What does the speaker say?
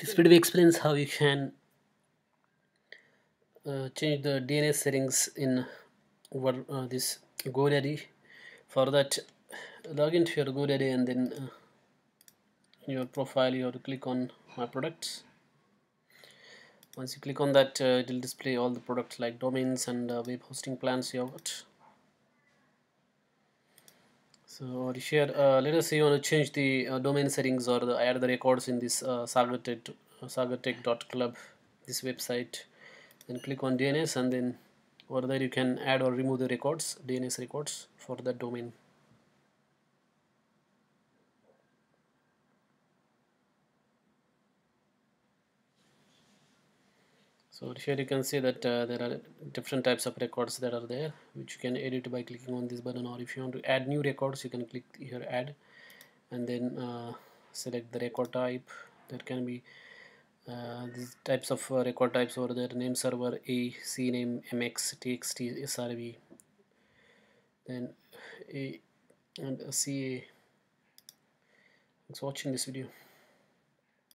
This video explains how you can uh, change the DNS settings in uh, this GoDaddy. For that, log into your GoDaddy and then uh, your profile you have to click on My Products. Once you click on that, uh, it will display all the products like domains and uh, web hosting plans you have got. So here, uh, let us say you want to change the uh, domain settings or the, add the records in this uh, uh, sagatech.club, this website. Then click on DNS and then over there you can add or remove the records, DNS records for that domain. So here you can see that uh, there are different types of records that are there which you can edit by clicking on this button or if you want to add new records you can click here add and then uh, select the record type. There can be uh, these types of uh, record types over there name server a cname mx txt srv then a and a. Ca thanks for watching this video